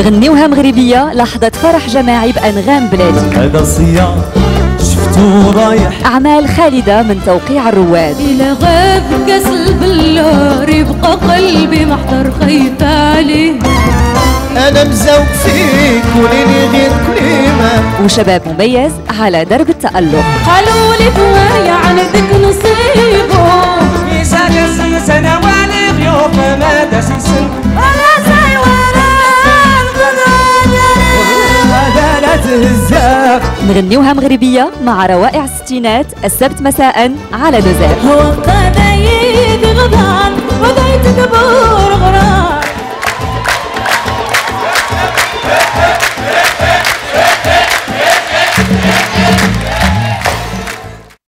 نغنيوها مغربية لحظة فرح جماعي بأنغام بلادي. هذا صيام شفتو رايح. أعمال خالدة من توقيع الرواد. إلى غاب كاس البلار يبقى قلبي محضر خيط عليه. أنا مزوق فيك وليني غير كلمه وشباب مميز على درب التألق. قالوا لي بوايا عندك نصيبه. ميزان سنة والي ضيوف ما دسسن تهزاك نغنيوها مغربية مع روائع الستينات السبت مساء على دوزات